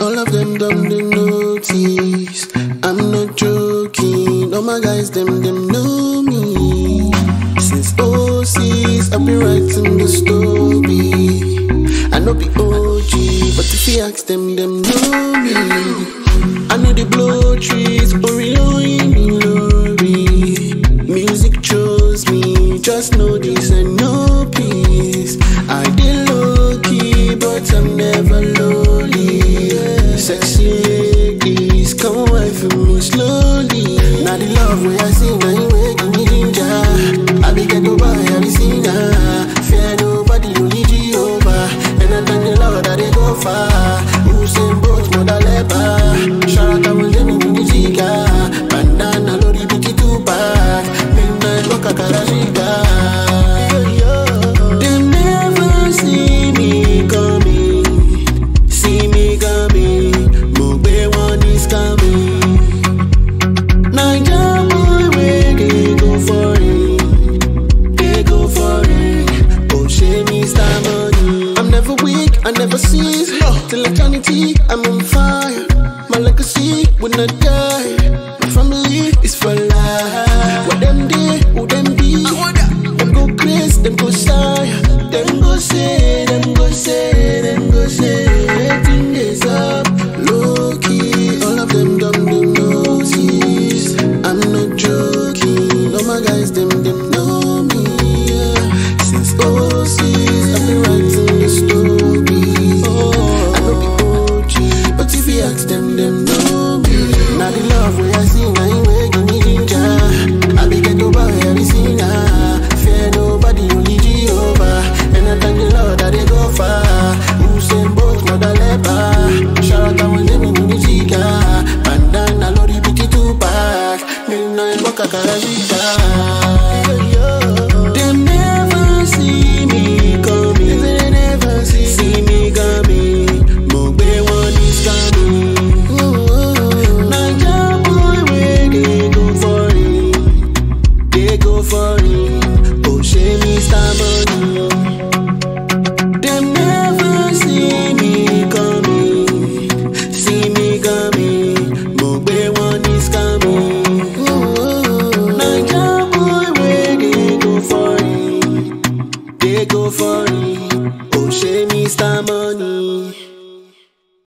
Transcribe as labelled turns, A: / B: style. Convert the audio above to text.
A: All of them dumb they notice. I'm not joking. All my guys, them, them know me. Since 06, I've been writing the story. I know be OG, but if ask them, them know me. I know the blow trees, just know this and no peace. I did low key, but I'm never lonely. Sexy ladies, come wine for me slowly. Now the love where I see, now you make me ginger. I be get over, I be seen Fear nobody, only Jehovah. And I thank the Lord that they go far. Usain Bolt, mother leper. overseas. Till eternity, I'm on fire. My legacy will not die. My family is for life. What them did, who them be? Them go crazy, them go sigh. Them go say, them go say, them go say. Everything is up, low key. All of them dumb, them noses. I'm not joking. All my guys, them, them know me. Yeah. Since oh. go for me. Oh, shame Mr. Money.